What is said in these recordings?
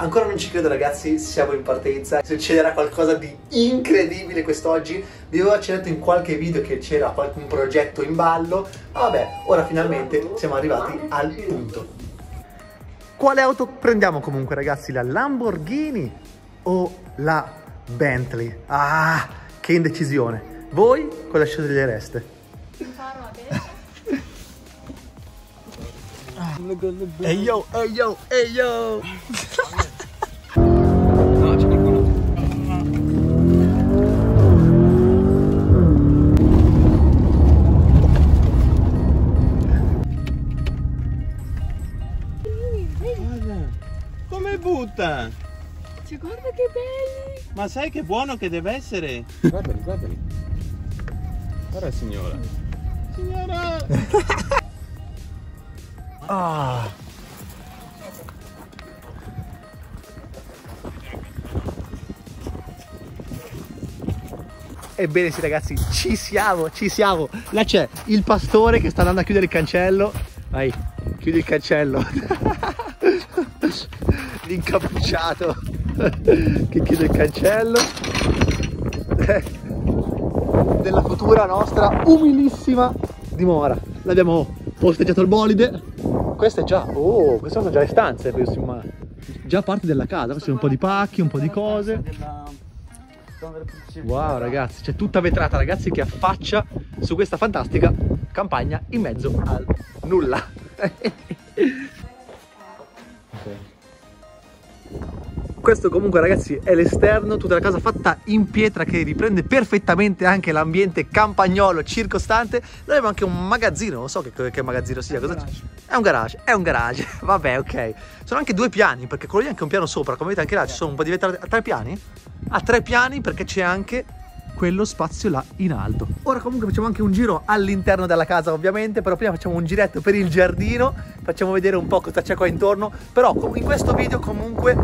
Ancora non ci credo ragazzi, siamo in partenza, succederà qualcosa di incredibile quest'oggi. Vi avevo accennato in qualche video che c'era un progetto in ballo, ma vabbè, ora finalmente siamo arrivati al punto. Quale auto prendiamo comunque ragazzi? La Lamborghini o la Bentley? Ah, che indecisione. Voi cosa scegliereste? Ehi yo, ehi yo, ehi yo! Ma sai che buono che deve essere? Guardali, guardali. Guarda signora. Signora! Ah. Ebbene sì ragazzi, ci siamo, ci siamo. Là c'è il pastore che sta andando a chiudere il cancello. Vai, chiudi il cancello. L'incappucciato che chiude il cancello. Della futura nostra umilissima dimora. L'abbiamo posteggiato il bolide. Queste già, oh, queste sono già le stanze, penso, ma già parte della casa. Questi sono un po' di pacchi, un po' di cose. Wow ragazzi, c'è tutta vetrata ragazzi che affaccia su questa fantastica campagna in mezzo al nulla. Questo comunque ragazzi è l'esterno, tutta la casa fatta in pietra che riprende perfettamente anche l'ambiente campagnolo circostante. Noi abbiamo anche un magazzino, non so che, che magazzino sia. Cosa è un garage, è un garage, vabbè ok. Sono anche due piani perché quello lì è anche un piano sopra, come vedete anche là ci sono un po' di vetrate. A tre piani? A tre piani perché c'è anche quello spazio là in alto. Ora comunque facciamo anche un giro all'interno della casa ovviamente, però prima facciamo un giretto per il giardino, facciamo vedere un po' cosa c'è qua intorno, però in questo video comunque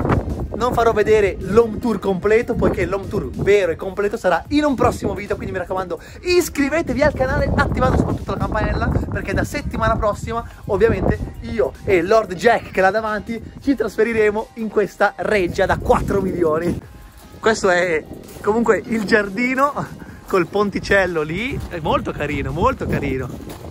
non farò vedere l'home tour completo, poiché l'home tour vero e completo sarà in un prossimo video, quindi mi raccomando iscrivetevi al canale, attivate soprattutto la campanella, perché da settimana prossima ovviamente io e Lord Jack che là davanti ci trasferiremo in questa reggia da 4 milioni. Questo è comunque il giardino col ponticello lì, è molto carino, molto carino.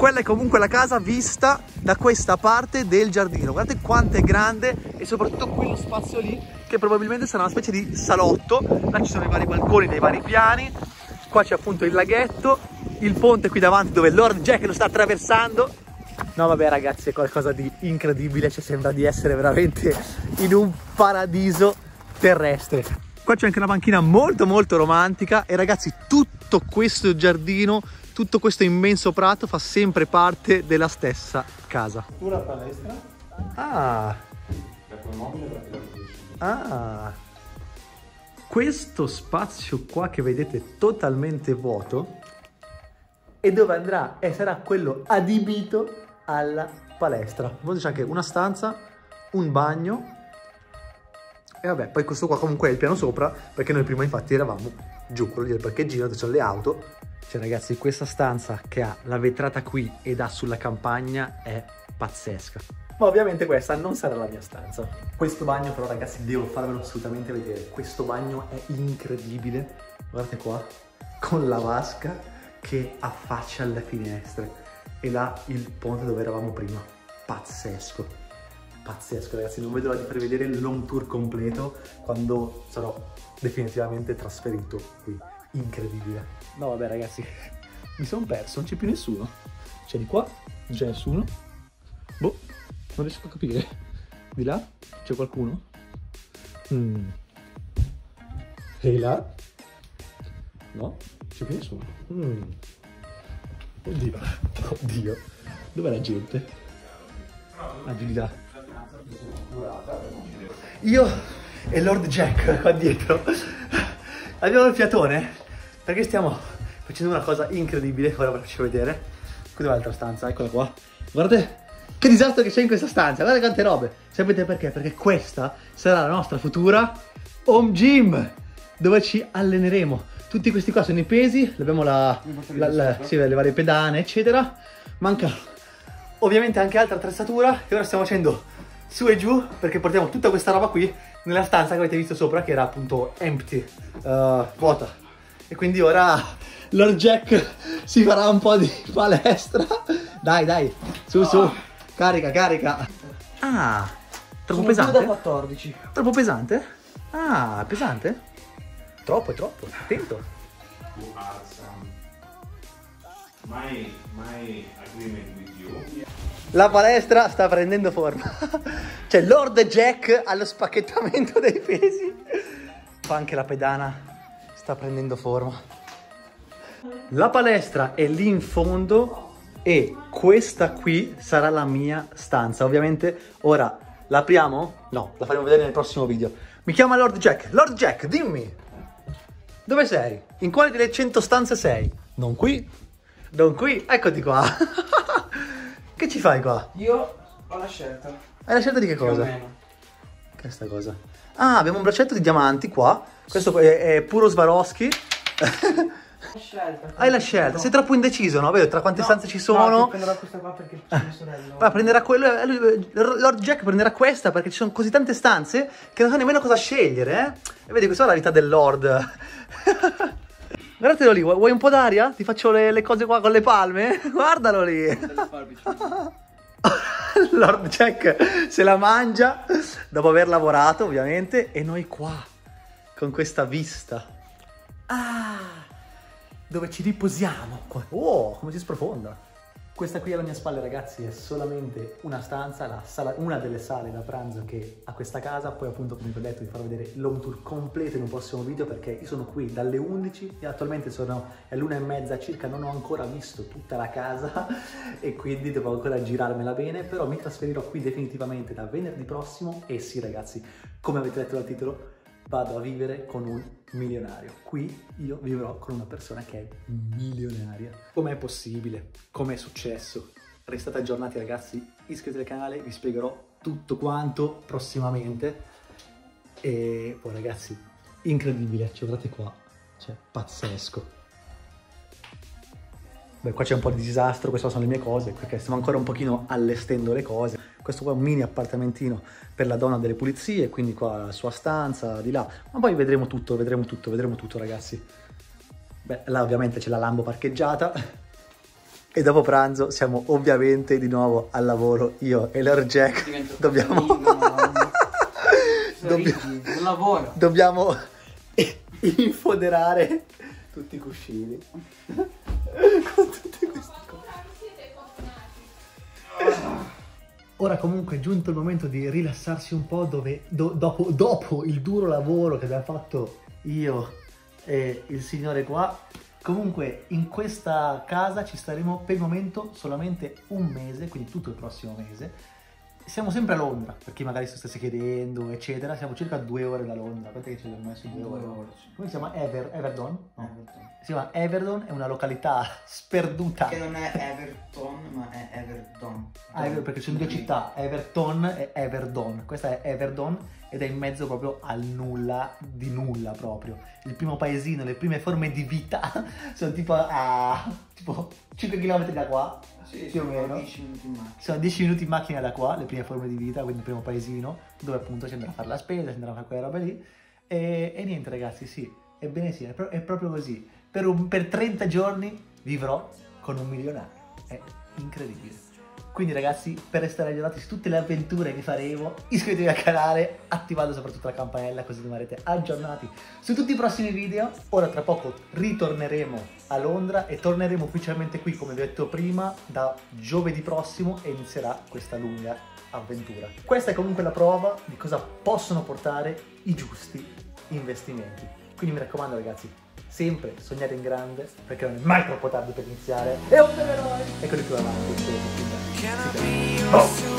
Quella è comunque la casa vista da questa parte del giardino. Guardate quanto è grande e soprattutto quello spazio lì che probabilmente sarà una specie di salotto. Là ci sono i vari balconi dei vari piani. Qua c'è appunto il laghetto, il ponte qui davanti dove Lord Jack lo sta attraversando. No vabbè ragazzi è qualcosa di incredibile, ci sembra di essere veramente in un paradiso terrestre. Qua c'è anche una banchina molto molto romantica e ragazzi tutto questo giardino, tutto questo immenso prato fa sempre parte della stessa casa. Tu la palestra? Ah, il mobile praticamente. ah. Questo spazio qua che vedete totalmente vuoto e dove andrà e sarà quello adibito alla palestra. Poi c'è anche una stanza, un bagno e vabbè, poi questo qua comunque è il piano sopra, perché noi prima infatti eravamo giù, quello lì del parcheggino, dove sono le auto. Cioè ragazzi, questa stanza che ha la vetrata qui e dà sulla campagna è pazzesca. Ma ovviamente questa non sarà la mia stanza. Questo bagno però ragazzi devo farvelo assolutamente vedere. Questo bagno è incredibile. Guardate qua, con la vasca che affaccia alle finestre. E là il ponte dove eravamo prima. Pazzesco pazzesco ragazzi, non vedo l'ora di far vedere l'home tour completo quando sarò definitivamente trasferito qui, incredibile. No vabbè ragazzi, mi sono perso, non c'è più nessuno. C'è di qua, non c'è nessuno. Boh, non riesco a capire. Di là c'è qualcuno? Mm. E là? No, c'è più nessuno. Mm. Oddio, oddio, dov'è la gente? Ah, di là. Io e Lord Jack qua dietro abbiamo il fiatone perché stiamo facendo una cosa incredibile. Ora ve la faccio vedere. Qui dove è l'altra stanza? Eccola qua. Guardate che disastro che c'è in questa stanza. Guardate quante robe. Sapete perché? Perché questa sarà la nostra futura home gym dove ci alleneremo. Tutti questi qua sono i pesi. Abbiamo la, la, la sì, le varie pedane, eccetera. Manca ovviamente anche altra attrezzatura e ora stiamo facendo su e giù perché portiamo tutta questa roba qui nella stanza che avete visto sopra che era appunto empty, uh, vuota. E quindi ora Lord Jack si farà un po' di palestra. Dai, dai, su, su, carica, carica. Ah, troppo pesante? 14. Troppo pesante? Ah, pesante? Troppo, è troppo, attento. You are some. My my agreement with you. La palestra sta prendendo forma. C'è Lord Jack allo spacchettamento dei pesi. Fa anche la pedana. Sta prendendo forma. La palestra è lì in fondo e questa qui sarà la mia stanza. Ovviamente ora l'apriamo? No, la faremo vedere nel prossimo video. Mi chiama Lord Jack. Lord Jack, dimmi. Dove sei? In quale delle 100 stanze sei? Non qui. Non qui. Eccoti qua. che ci fai qua? Io ho la scelta. Hai la scelta di che Più o cosa? meno. Che è sta cosa? Ah, abbiamo un braccetto di diamanti qua. Questo è, è puro Swarovski. Scelta. Hai la scelta. Sei troppo indeciso, no? Vedo tra quante stanze ci sono. No, che prenderò questa qua perché c'è mio sorello. Ma prenderà quello. eh, lui- Lord Jack prenderà questa perché ci sono così tante stanze che non sa nemmeno cosa scegliere, eh? E vedi, questa è la vita del Lord. Guardatelo lì, vuoi vuoi un po' d'aria? Ti faccio le, le cose qua con le palme? Guardalo lì. Lord Jack se la mangia dopo aver lavorato, ovviamente, e noi qua con questa vista. Ah, dove ci riposiamo. Oh, come si sprofonda. Questa qui alle mie spalle, ragazzi, è solamente una stanza, la sala- una delle sale da pranzo che ha questa casa. Poi, appunto, come vi ho detto, vi farò vedere l'home tour completo in un prossimo video perché io sono qui dalle 11 e attualmente sono è l'una e mezza circa. Non ho ancora visto tutta la casa e quindi devo ancora girarmela bene. Però mi trasferirò qui definitivamente da venerdì prossimo. E sì, ragazzi, come avete letto dal titolo, vado a vivere con un milionario. Qui io vivrò con una persona che è milionaria. Com'è possibile? Com'è successo? Restate aggiornati ragazzi, iscrivetevi al canale, vi spiegherò tutto quanto prossimamente. E poi ragazzi, incredibile, cioè guardate qua, cioè pazzesco. Beh, qua c'è un po' di disastro, queste sono le mie cose, perché stiamo ancora un pochino allestendo le cose. Questo qua è un mini appartamentino per la donna delle pulizie, quindi qua la sua stanza, di là. Ma poi vedremo tutto, vedremo tutto, vedremo tutto ragazzi. Beh, là ovviamente c'è la Lambo parcheggiata. E dopo pranzo siamo ovviamente di nuovo al lavoro, io e Lord Jack. Divento Dobbiamo... Dobbiamo- lavoro. Dobbiamo infoderare tutti i cuscini. Ora comunque è giunto il momento di rilassarsi un po' dove do- dopo, dopo il duro lavoro che abbiamo fatto io e il signore qua. Comunque in questa casa ci staremo per il momento solamente un mese, quindi tutto il prossimo mese. Siamo sempre a Londra, per chi magari si stesse chiedendo, eccetera. Siamo circa due ore da Londra. Aspetta che ci abbiamo messo due, Due ore. ore. Come si chiama? Ever, Everdon? No. Everton. Si chiama Everdon, è una località sperduta. Che non è Everton, ma è Everton. Ah, è vero, perché ci sono due città, Everton e Everdon. Questa è Everdon ed è in mezzo proprio al nulla, di nulla proprio. Il primo paesino, le prime forme di vita sono tipo a tipo 5 km da qua, Sì, più o meno. 10 minuti in macchina. Sono 10 minuti in macchina da qua, le prime forme di vita, quindi il primo paesino, dove appunto si andrà a fare la spesa, si andrà a fare quelle robe lì. E, e niente ragazzi, sì, ebbene sì, è, pro- è proprio così. Per, un- per 30 giorni vivrò con un milionario. È incredibile. Quindi ragazzi, per restare aggiornati su tutte le avventure che faremo, iscrivetevi al canale, attivate soprattutto la campanella così rimarrete aggiornati su tutti i prossimi video. Ora tra poco ritorneremo a Londra e torneremo ufficialmente qui, come vi ho detto prima, da giovedì prossimo e inizierà questa lunga avventura. Questa è comunque la prova di cosa possono portare i giusti investimenti. Quindi mi raccomando ragazzi, sempre sognate in grande perché non è mai troppo tardi per iniziare e ottenerò! Eccoli più avanti. Oh.